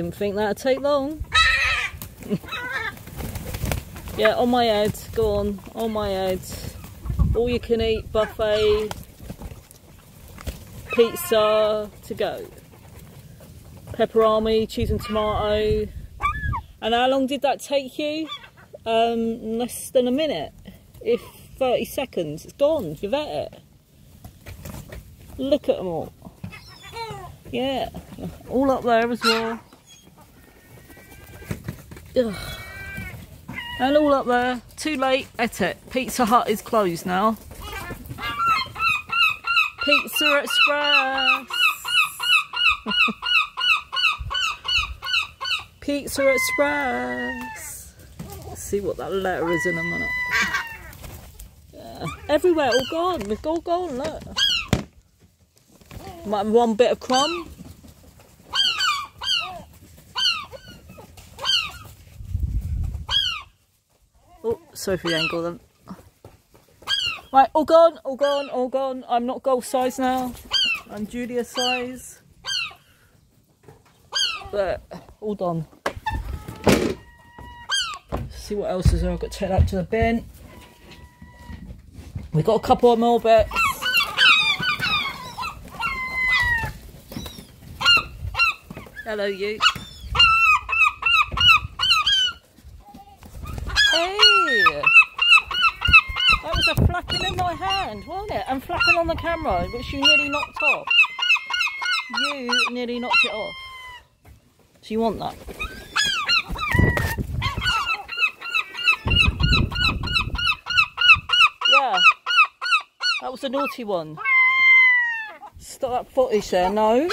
Didn't think that'd take long. yeah, on my head. Go on, on my head. All you can eat buffet. Pizza to go. Pepperami, cheese and tomato. And how long did that take you? Um, less than a minute. If 30 seconds. It's gone. You've ate it. Look at them all. Yeah, all up there as well. Ugh. And all up there. Too late. At it. Pizza Hut is closed now. Pizza Express. Pizza Express. Let's see what that letter is in a minute. Yeah. Everywhere, all gone. We've all gone, look. One bit of crumb. Sophie got them. Right, all gone, all gone, all gone. I'm not goal size now. I'm Julia size. But all done. See what else is there. I've got to take that to the bin. We've got a couple of more bits. Hello, you. Hey! That was a flapping in my hand, wasn't On the camera, which you nearly knocked off. You nearly knocked it off. So you want that? Yeah. That was a naughty one. Stop that footage there, no.